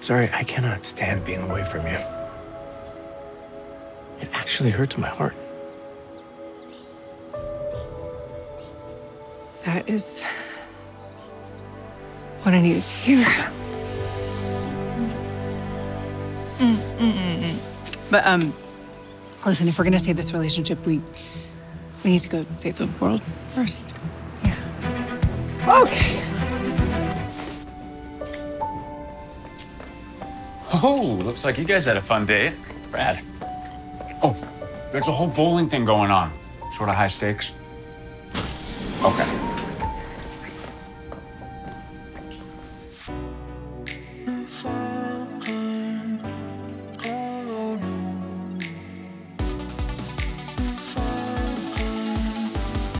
Sorry, I cannot stand being away from you. It actually hurts my heart. That is what I needed to hear. Mm, mm, mm, mm. But um, listen, if we're gonna save this relationship, we we need to go save the world first. Yeah. Okay. Oh, looks like you guys had a fun day. Brad. Oh, there's a whole bowling thing going on. Sort of high stakes. Okay.